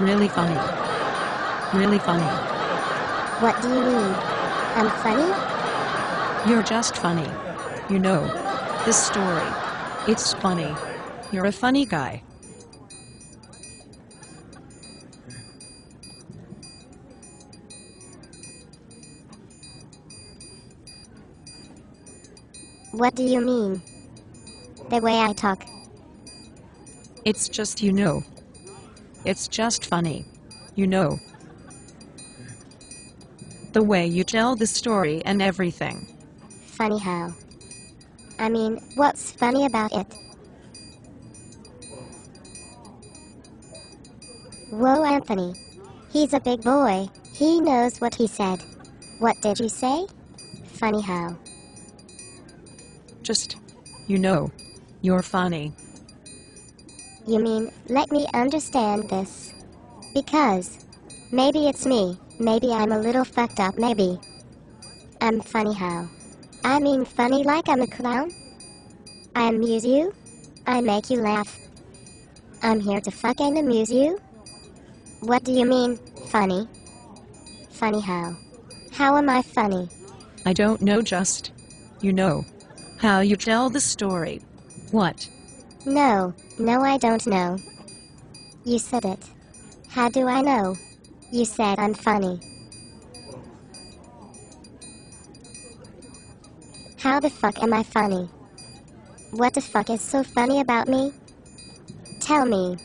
Really funny. Really funny. What do you mean? I'm funny? You're just funny. You know. This story. It's funny. You're a funny guy. What do you mean? The way I talk. It's just you know. It's just funny. You know. The way you tell the story and everything. Funny how? I mean, what's funny about it? Whoa, Anthony. He's a big boy. He knows what he said. What did you say? Funny how? Just, you know. You're funny. You mean, let me understand this. Because, maybe it's me, maybe I'm a little fucked up, maybe. I'm funny how? I mean funny like I'm a clown? I amuse you? I make you laugh. I'm here to fucking amuse you? What do you mean, funny? Funny how? How am I funny? I don't know just. You know. How you tell the story. What? No, no I don't know. You said it. How do I know? You said I'm funny. How the fuck am I funny? What the fuck is so funny about me? Tell me.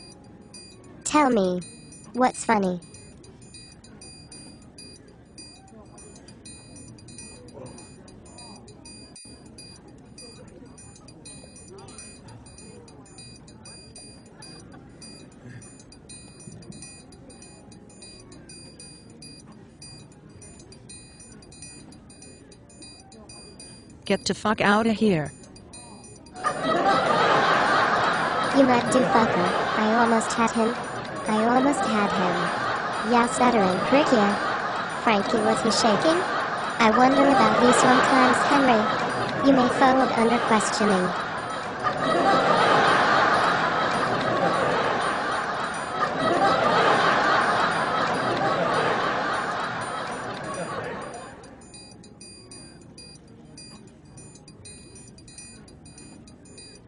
Tell me. What's funny? Get the fuck out of here. You do fucker. I almost had him. I almost had him. Yeah, stuttering prick yeah. Frankie, was he shaking? I wonder about you sometimes, Henry. You may fold under questioning.